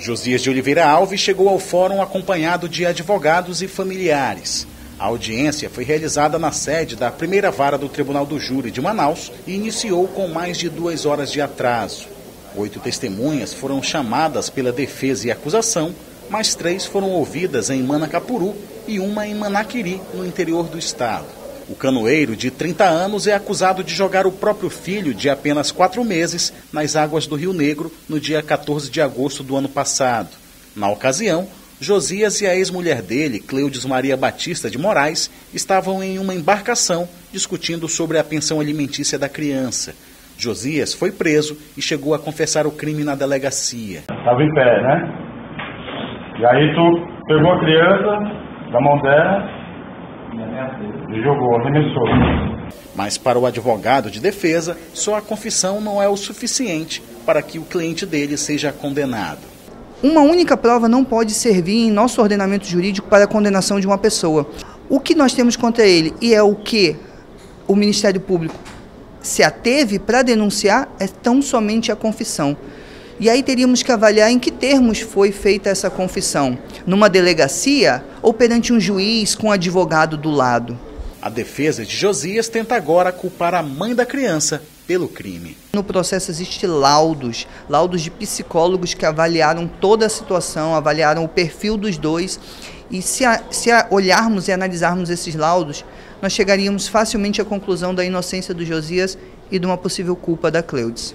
Josias de Oliveira Alves chegou ao fórum acompanhado de advogados e familiares. A audiência foi realizada na sede da primeira vara do Tribunal do Júri de Manaus e iniciou com mais de duas horas de atraso. Oito testemunhas foram chamadas pela defesa e acusação, mais três foram ouvidas em Manacapuru e uma em Manaquiri, no interior do estado. O canoeiro, de 30 anos, é acusado de jogar o próprio filho, de apenas quatro meses, nas águas do Rio Negro no dia 14 de agosto do ano passado. Na ocasião, Josias e a ex-mulher dele, Cleudes Maria Batista de Moraes, estavam em uma embarcação discutindo sobre a pensão alimentícia da criança. Josias foi preso e chegou a confessar o crime na delegacia. Estava em pé, né? E aí tu pegou a criança da mão dela jogou, arremessou. Mas para o advogado de defesa, só a confissão não é o suficiente para que o cliente dele seja condenado. Uma única prova não pode servir em nosso ordenamento jurídico para a condenação de uma pessoa. O que nós temos contra ele e é o que o Ministério Público se ateve para denunciar é tão somente a confissão. E aí teríamos que avaliar em que termos foi feita essa confissão: numa delegacia ou perante um juiz com um advogado do lado. A defesa de Josias tenta agora culpar a mãe da criança pelo crime. No processo existem laudos, laudos de psicólogos que avaliaram toda a situação, avaliaram o perfil dos dois. E se, a, se a olharmos e analisarmos esses laudos, nós chegaríamos facilmente à conclusão da inocência do Josias e de uma possível culpa da Cleudes.